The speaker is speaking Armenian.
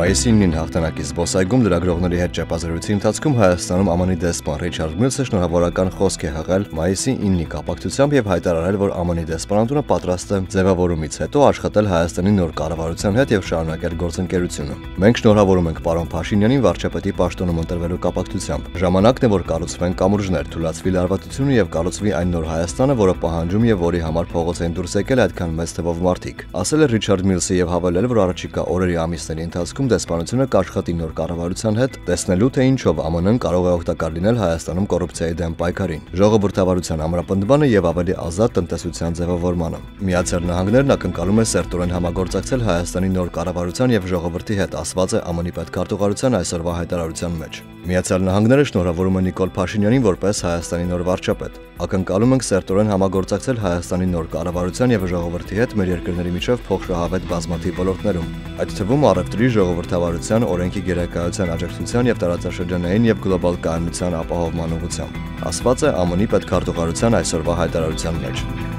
Մայիսի 9-ին հաղթանակի զբոսայգում լրագրողների հետ ճեպազրույցի ընթացքում Հայաստանում ԱՄՆ-ի դեսպան Ռիչարդ Միլսը շնորհավորական խոսք է հղել մայիսի 9-ի կապակցությամբ եւ հայտարարել, որ ԱՄՆ-ի դեսպանատունը պատրաստ է ձևավորումից հետո աշխատել Հայաստանի նոր կառավարության հետ եւ շարունակել գործընկերությունը։ Մենք շնորհավորում ենք պարոն Փաշինյանին վարչապետի պաշտոնում ընտրվելու կապակցությամբ։ Ժամանակն է, որ կառուցվեն կամուրջներ, թույլատրվի լարվածությունը եւ կառուցվի այն նոր Հայաստանը, որը պահանջում եւ որի համար փողոց են դուրս եկել այդքան մեծ թվով մարդիկ։ Ասել է Ռիչարդ Միլսը եւ հավելել, որ առաջիկա օրերի ամիսների ընթացքում դեսպանությունը կաշխատի նոր կառավարության հետ, տեսնելու թե ինչով ԱՄՆ-ն կարող է օգտակար լինել Հայաստանում կոռուպցիայի դեմ պայքարին, ժողովրդավարության ամրապնդմանը եւ ավելի ազատ տնտեսության ձևավորմանը։ Միացյալ Նահանգներն ակնկալում է սերտորեն համագործակցել Հայաստանի նոր կառավարության եւ ժողովրդի հետ, ասված է ԱՄՆ-ի պետքարտուղարության այսօրվա հայտարարության մեջ։ Միացյալ Նահանգները շնորհավորում է Նիկոլ Փաշինյանին որպես Հայաստանի նոր վարչապետ։ Ակնկալում ենք սերտորեն համագործակցել Հայաստանի նոր կառավարության եւ ժողովրդի հետ մեր երկրների միջև փոխշահավետ բազմաթիվ ոլորտներում։ Այդ թվում առևտրի, ժողովրդավարության, օրենքի գերակայության աջակցության եւ տարածաշրջանային եւ գլոբալ կայունության ապահովման ուղղությամբ։ Ասված է ԱՄՆ-ի պետքարտուղարության այսօրվա հայտարարության մեջ։